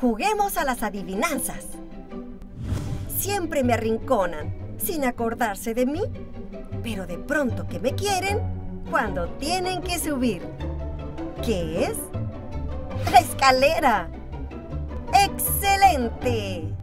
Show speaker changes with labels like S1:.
S1: Juguemos a las adivinanzas. Siempre me arrinconan, sin acordarse de mí, pero de pronto que me quieren cuando tienen que subir. ¿Qué es? La escalera. ¡Excelente!